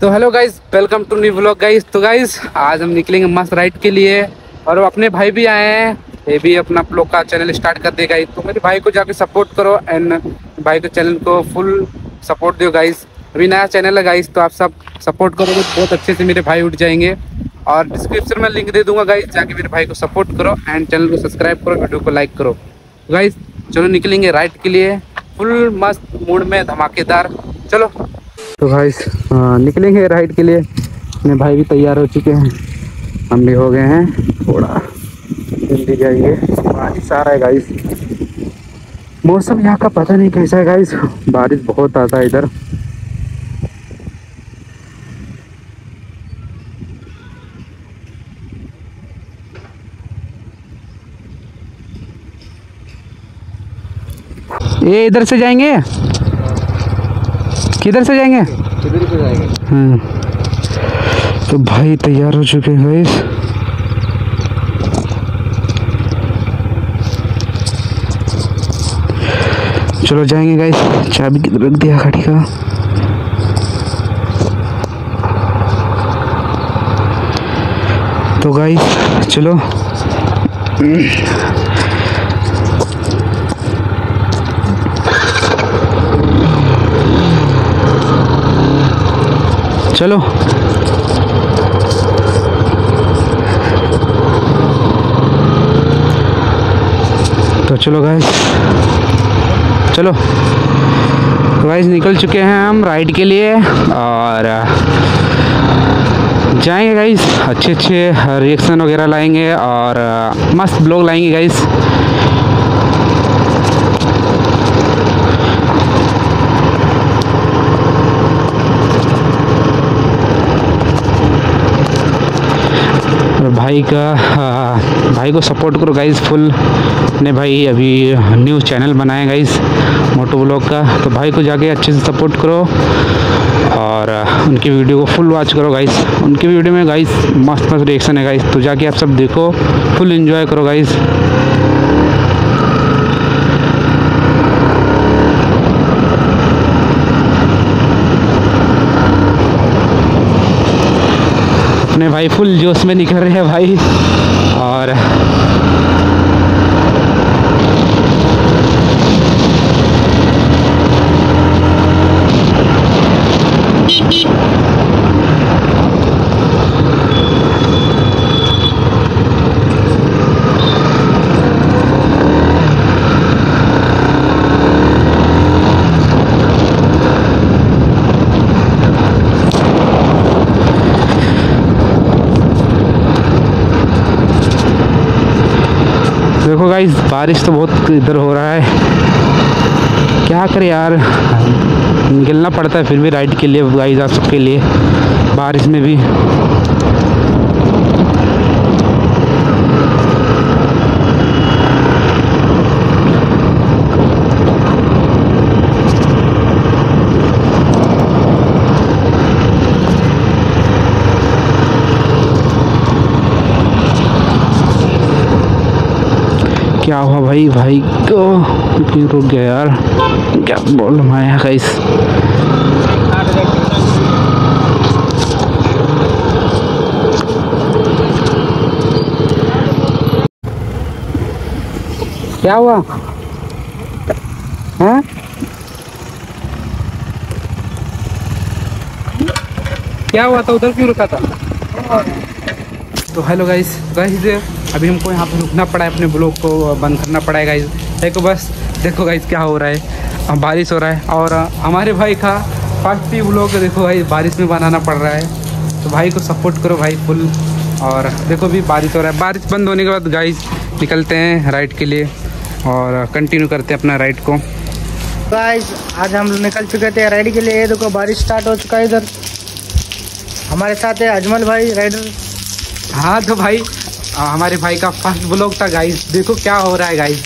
तो hello guys welcome to new blog guys तो guys आज हम निकलेंगे मस्त राइड के लिए और अपने भाई भी आए हैं। ये भी अपना ब्लॉग का चैनल स्टार्ट कर देगा तो मेरे भाई को जाके सपोर्ट करो एंड भाई के चैनल को फुल सपोर्ट दो गाइज़ अभी नया चैनल है गाइज़ तो आप सब सपोर्ट करोगे तो बहुत अच्छे से मेरे भाई उठ जाएँगे। और डिस्क्रिप्शन में लिंक दे दूँगा गाइज़ जाके मेरे भाई को सपोर्ट करो एंड चैनल को सब्सक्राइब करो वीडियो को लाइक करो। गाइज़ चलो निकलेंगे राइड के लिए। फुल मस्त मूड में धमाकेदार। चलो तो भाई निकलेंगे राइड के लिए। अपने भाई भी तैयार हो चुके हैं। हम भी हो गए हैं। थोड़ा जल्दी जाइए। बारिश आ रहा है गाइस मौसम यहाँ का पता नहीं कैसा है गाइस बारिश बहुत आता है इधर। ये इधर से जाएँगे? किधर से जाएँगे? किधर से जाएँगे? हाँ तो भाई तैयार हो चुके हैं गाइस चलो जाएँगे गाइस चाबी किधर रख दिया गाड़ी का। तो गाइस चलो। चलो। तो चलो गाइस चलो। गाइस निकल चुके हैं हम राइड के लिए और, जाएँगे गाइस अच्छे अच्छे रिएक्शन वगैरह लाएँगे और, मस्त ब्लॉग लाएँगे गाइस भाई का आ, भाई को सपोर्ट करो गाइस फुल ने भाई अभी न्यूज़ चैनल बनाया गाइस मोटो ब्लॉग का। तो भाई को जाके अच्छे से सपोर्ट करो और उनकी वीडियो को फुल वॉच करो गाइस उनकी वीडियो में गाइस मस्त मस्त रिएक्शन है गाइस तो जाके आप सब देखो फुल इन्जॉय करो गाइस अपने भाई फुल जोश में निकल रहे हैं भाई। और देखो गाइस बारिश तो बहुत इधर हो रहा है। क्या करें यार? निकलना पड़ता है फिर भी राइड के लिए, गाइस, आप सबके लिए। बारिश में भी। क्या हुआ भाई? भाई को क्यों रुक गया यार। क्या बोल माया गाइस क्या हुआ? हैं? क्या हुआ था? उधर क्यों रुका था? तो हेलो गाइस गाइस अभी हमको यहाँ पर रुकना पड़ा है अपने ब्लॉग को बंद करना पड़ा है गाइस देखो बस देखो गाइस क्या हो रहा है. बारिश हो रहा है और हमारे भाई का फ़र्स्ट ब्लॉग देखो भाई बारिश में बनाना पड़ रहा है. तो भाई को सपोर्ट करो भाई फुल और देखो भी बारिश हो रहा है. बारिश बंद होने के बाद गाइज़ निकलते हैं राइड के लिए और कंटिन्यू करते हैं अपना राइड को. गाइस आज हम लोग निकल चुके थे राइड के लिए. देखो बारिश स्टार्ट हो चुका है इधर. हमारे साथ है अजमल भाई राइडर हाँ तो भाई हमारे भाई का फ़र्स्ट ब्लॉग था गाइस देखो क्या हो रहा है गाइस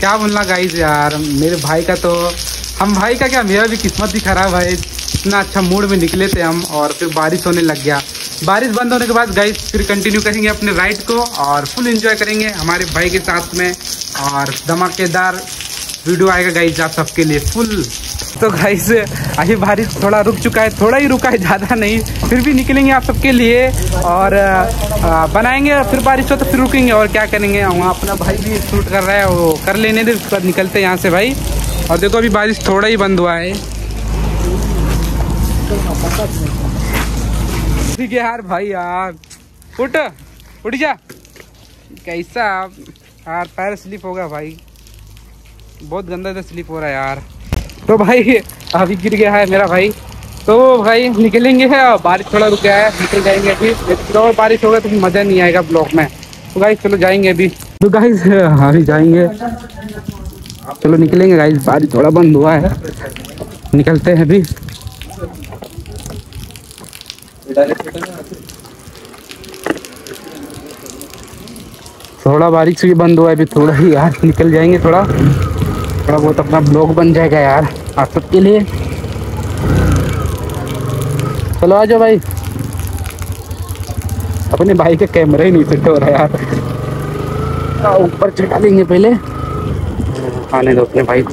क्या बोलना गाइस यार? मेरे भाई का तो हम भाई का क्या? मेरा भी किस्मत ही खराब है। इतना अच्छा मूड में निकले थे हम, और फिर बारिश होने लग गया। बारिश बंद होने के बाद गाइस फिर कंटिन्यू करेंगे अपने राइड को, और फुल एंजॉय करेंगे हमारे भाई के साथ में। और धमाकेदार वीडियो आएगा गाइस आप सबके लिए। फुल तो गाइस अभी बारिश थोड़ा रुक चुका है, थोड़ा ही रुका है, ज़्यादा नहीं। फिर भी निकलेंगे आप सबके लिए और बनाएँगे। फिर बारिश हो तो फिर रुकेंगे और क्या करेंगे? वहाँ अपना भाई भी शूट कर रहा है, वो कर लेने दे उसके बाद निकलते हैं यहाँ से भाई। और देखो अभी बारिश थोड़ा ही बंद हुआ है। ठीक है यार भाई यार उठ उठ जा। कैसा? यार पैर स्लिप होगा भाई। बहुत गंदा सा स्लिप हो रहा है यार। तो भाई, अभी गिर गया है मेरा भाई। तो भाई, निकलेंगे और बारिश थोड़ा रुक गया है, निकल जाएँगे अभी। तो बारिश होगा तो मज़ा नहीं आएगा ब्लॉक में। तो गाइस चलो जाएँगे अभी। तो गाइस अभी जाएँगे। चलो निकलेंगे गाइस बारिश थोड़ा बंद हुआ है। निकलते हैं अभी। थोड़ा बारिश भी बंद हुआ है अभी, थोड़ा ही यार, निकल जाएँगे थोड़ा। थोड़ा बहुत अपना ब्लॉग बन जाएगा यार, आप सबके लिए। चलो आ जाओ भाई। अपने भाई का कैमरा ही नहीं सेट हो रहा यार। ऊपर चढ़ा देंगे पहले। आने दो अपने भाई को।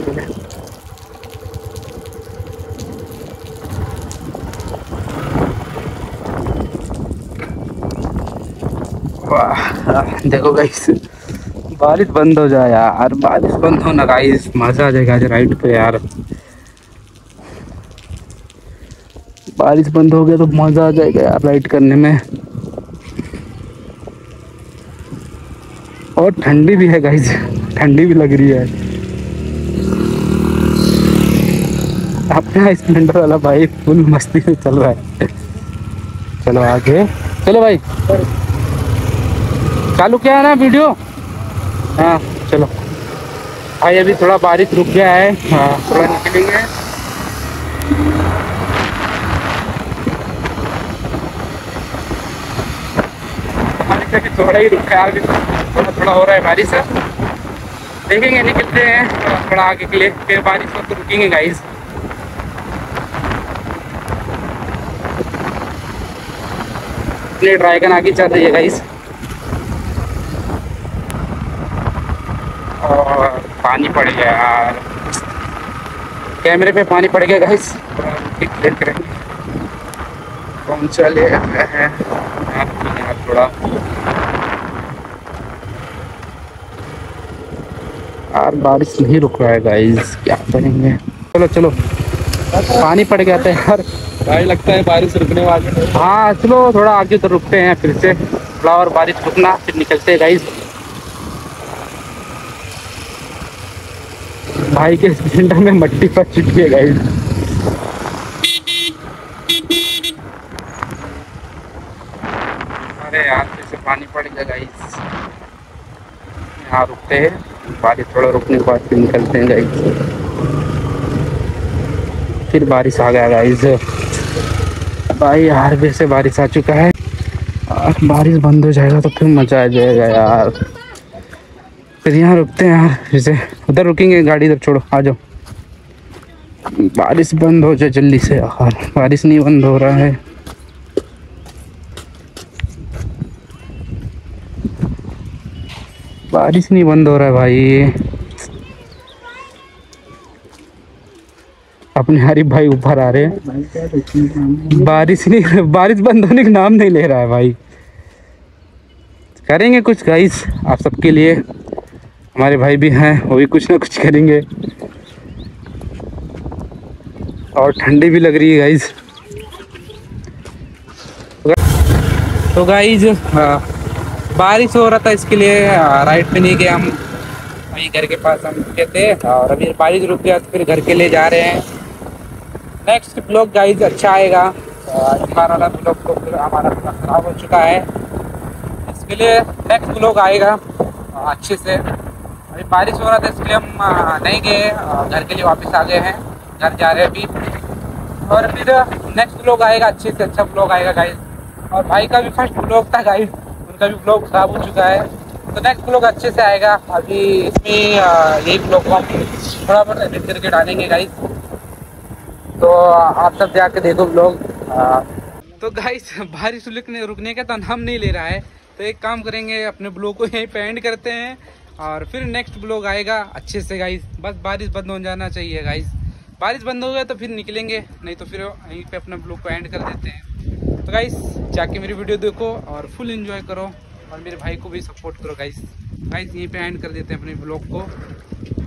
देखो गाइस बारिश बंद हो जाए यार, बारिश बंद हो ना गाइस मज़ा आ जाएगा आज राइड पे यार। बारिश बंद हो गया तो मज़ा आ जाएगा यार राइड करने में। और ठंडी भी है गाइस ठंडी भी लग रही है। अपना स्प्लेंडर वाला भाई फुल मस्ती में चल रहा है। चलो आगे। चलो भाई। चालू क्या है ना वीडियो? हाँ चलो। भाई, अभी थोड़ा बारिश रुक गया है। हाँ। थोड़ा निकलेंगे थोड़ा ही रुका है। अभी थोड़ा थोड़ा हो रहा है बारिश। है देखेंगे निकलते हैं थोड़ा आगे के लिए। फिर बारिश हो तो रुकेंगे गाइस ड्रैगन आगे चल रही है गाइस और पानी पड़ गया यार। कैमरे पे पानी पड़ गया गाइस देख रहे कौन चले है? यार थोड़ा यार बारिश नहीं रुक रहा है गाइस क्या करेंगे? चलो चलो। पानी पड़ गया था यार। भाई लगता है बारिश रुकने वाली है। हाँ चलो थोड़ा आगे तो रुकते हैं फिर से। थोड़ा और बारिश रुकना फिर निकलते हैं गाइस भाई के सिलेंडर में मट्टी पड़ चुकी है गाइस अरे यार, फिर से पानी पड़ गया गाइस यहाँ रुकते हैं, बारिश थोड़ा रुकने के बाद फिर निकलते हैं गाइस फिर बारिश आ गया गाइस भाई यार फिर से बारिश आ चुका है. बारिश बंद हो जाएगा तो फिर मज़ा आ जाएगा यार. फिर यहाँ रुकते हैं यार, फिर से. उधर रुकेंगे, गाड़ी इधर छोड़ो, आ जाओ। बारिश बंद हो जाए जल्दी से यार, बारिश नहीं बंद हो रहा है। बारिश नहीं बंद हो रहा है भाई। अपने हरीफ भाई ऊपर आ रहे हैं। बारिश नहीं, बारिश बंद होने का नाम नहीं ले रहा है भाई। करेंगे कुछ गाइस आप सबके लिए। हमारे भाई भी हैं वो भी कुछ ना कुछ करेंगे। और ठंडी भी लग रही है गाइज़ तो गाइज़ बारिश हो रहा था इसके लिए राइड पे नहीं गए हम। वहीं घर के पास हम रुके थे और अभी बारिश रुक गया तो फिर घर के लिए जा रहे हैं। नेक्स्ट ब्लॉग गाइज़ अच्छा आएगा। हमारा वाला ब्लॉग तो फिर हमारा थोड़ा खराब हो चुका है। इसके लिए नेक्स्ट ब्लॉग आएगा अच्छे से। अभी बारिश हो रहा था इसलिए हम नहीं गए घर के लिए वापस आ गए हैं। घर जा रहे हैं अभी। और फिर नेक्स्ट ब्लॉग आएगा, अच्छे से अच्छा ब्लॉग आएगा गाइज़ और भाई का भी फ़र्स्ट ब्लॉग था गाइज़ उनका भी ब्लॉग खराब हो चुका है। तो नेक्स्ट ब्लॉग अच्छे से आएगा। अभी इसमें यही ब्लॉग को हम थोड़ा बहुत एडिट करके डालेंगे गाइज़ तो आप सब जाके देखो ब्लॉग तो गाइस बारिश रुकने का तो नाम नहीं ले रहा है। तो एक काम करेंगे, अपने ब्लॉग को यहीं पे एंड करते हैं। और फिर नेक्स्ट ब्लॉग आएगा अच्छे से गाइस बस बारिश बंद हो जाना चाहिए गाइस बारिश बंद हो गया तो फिर निकलेंगे, नहीं तो फिर यहीं पे अपना ब्लॉग को एंड कर देते हैं. तो गाइस जाके मेरी वीडियो देखो और फुल एंजॉय करो और मेरे भाई को भी सपोर्ट करो गाइस गाइस यहीं पे एंड कर देते हैं अपने ब्लॉग को.